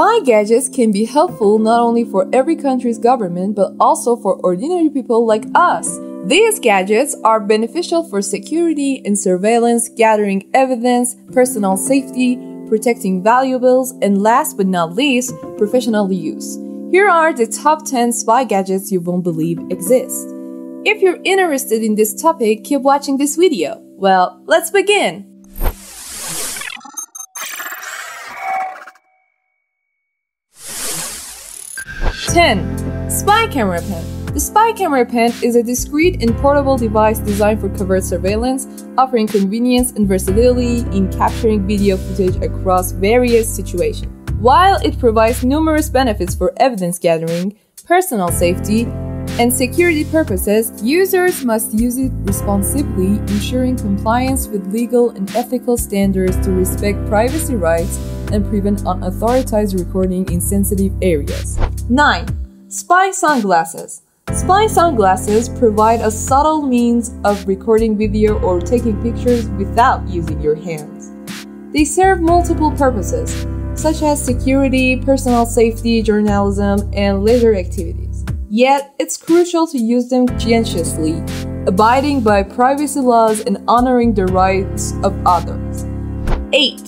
Spy gadgets can be helpful not only for every country's government but also for ordinary people like us. These gadgets are beneficial for security and surveillance, gathering evidence, personal safety, protecting valuables, and last but not least, professional use. Here are the top 10 spy gadgets you won't believe exist. If you're interested in this topic, keep watching this video. Well, let's begin! 10. Spy Camera Pen The Spy Camera Pen is a discreet and portable device designed for covert surveillance, offering convenience and versatility in capturing video footage across various situations. While it provides numerous benefits for evidence gathering, personal safety, and security purposes, users must use it responsibly, ensuring compliance with legal and ethical standards to respect privacy rights and prevent unauthorized recording in sensitive areas. 9. Spy sunglasses. Spy sunglasses provide a subtle means of recording video or taking pictures without using your hands. They serve multiple purposes, such as security, personal safety, journalism, and leisure activities. Yet, it's crucial to use them conscientiously, abiding by privacy laws and honoring the rights of others. 8.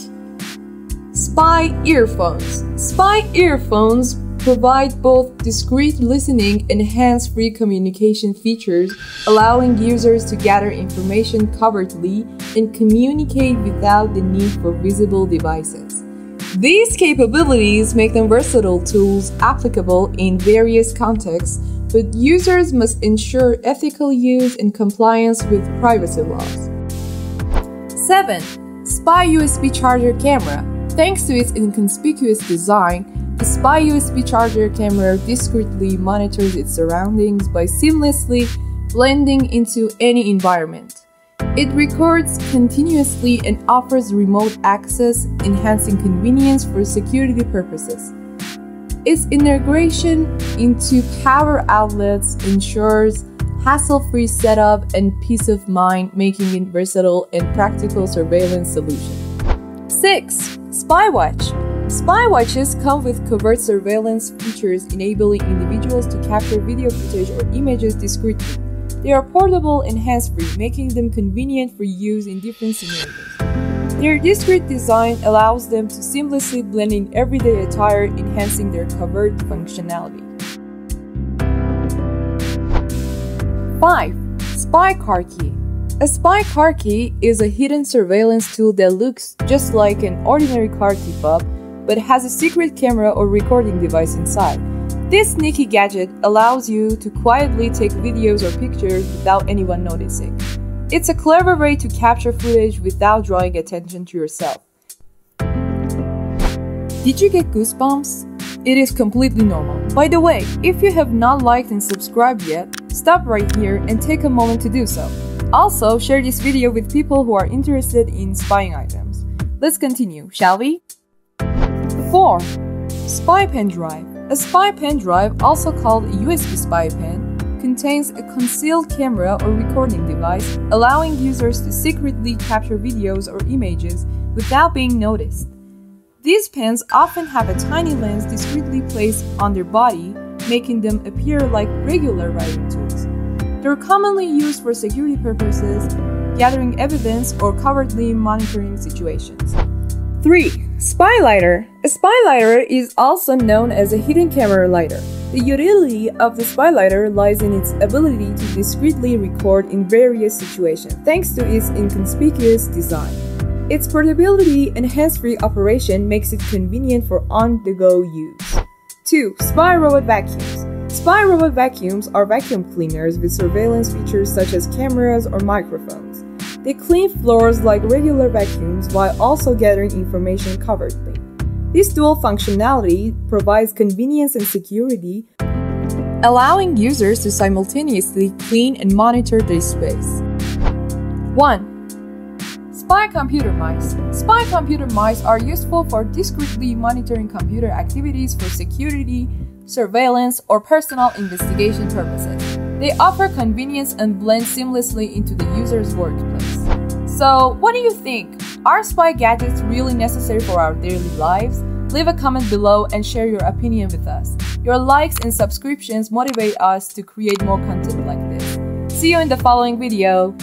Spy earphones. Spy earphones provide both discreet listening and hands-free communication features, allowing users to gather information covertly and communicate without the need for visible devices. These capabilities make them versatile tools applicable in various contexts, but users must ensure ethical use and compliance with privacy laws. 7. Spy USB Charger Camera Thanks to its inconspicuous design, the Spy USB charger camera discreetly monitors its surroundings by seamlessly blending into any environment. It records continuously and offers remote access, enhancing convenience for security purposes. Its integration into power outlets ensures hassle-free setup and peace of mind, making it versatile and practical surveillance solution. 6. Spy Watch Spy watches come with covert surveillance features enabling individuals to capture video footage or images discreetly. They are portable and hands-free, making them convenient for use in different scenarios. Their discreet design allows them to seamlessly blend in everyday attire, enhancing their covert functionality. 5. Spy Car Key A spy car key is a hidden surveillance tool that looks just like an ordinary car key fob but has a secret camera or recording device inside. This sneaky gadget allows you to quietly take videos or pictures without anyone noticing. It's a clever way to capture footage without drawing attention to yourself. Did you get goosebumps? It is completely normal. By the way, if you have not liked and subscribed yet, stop right here and take a moment to do so. Also, share this video with people who are interested in spying items. Let's continue, shall we? 4. Spy pen drive. A spy pen drive, also called a USB spy pen, contains a concealed camera or recording device, allowing users to secretly capture videos or images without being noticed. These pens often have a tiny lens discreetly placed on their body, making them appear like regular writing tools. They're commonly used for security purposes, gathering evidence, or covertly monitoring situations. 3. Spy lighter. A spy lighter is also known as a hidden camera lighter. The utility of the spy lighter lies in its ability to discreetly record in various situations thanks to its inconspicuous design. Its portability and hands-free operation makes it convenient for on-the-go use. 2. Spy robot vacuums. Spy robot vacuums are vacuum cleaners with surveillance features such as cameras or microphones. They clean floors like regular vacuums while also gathering information covertly. This dual functionality provides convenience and security, allowing users to simultaneously clean and monitor their space. 1. Spy computer mice. Spy computer mice are useful for discreetly monitoring computer activities for security, surveillance, or personal investigation purposes. They offer convenience and blend seamlessly into the user's workplace. So, what do you think? Are spy gadgets really necessary for our daily lives? Leave a comment below and share your opinion with us. Your likes and subscriptions motivate us to create more content like this. See you in the following video.